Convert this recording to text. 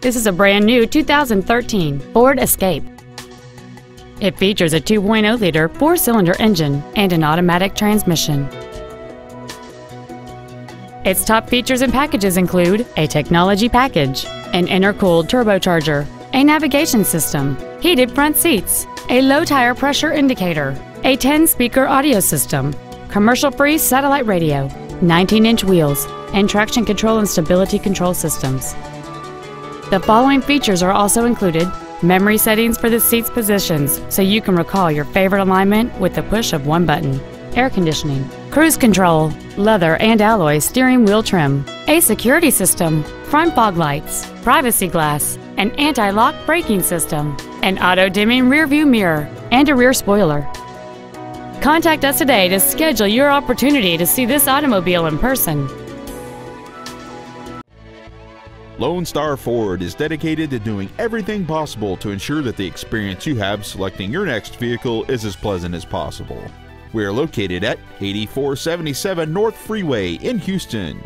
This is a brand new 2013 Ford Escape. It features a 2.0-liter four-cylinder engine and an automatic transmission. Its top features and packages include a technology package, an intercooled turbocharger, a navigation system, heated front seats, a low tire pressure indicator, a 10-speaker audio system, commercial-free satellite radio, 19-inch wheels, and traction control and stability control systems. The following features are also included memory settings for the seat's positions so you can recall your favorite alignment with the push of one button, air conditioning, cruise control, leather and alloy steering wheel trim, a security system, front fog lights, privacy glass, an anti-lock braking system, an auto-dimming rearview mirror, and a rear spoiler. Contact us today to schedule your opportunity to see this automobile in person. Lone Star Ford is dedicated to doing everything possible to ensure that the experience you have selecting your next vehicle is as pleasant as possible. We are located at 8477 North Freeway in Houston.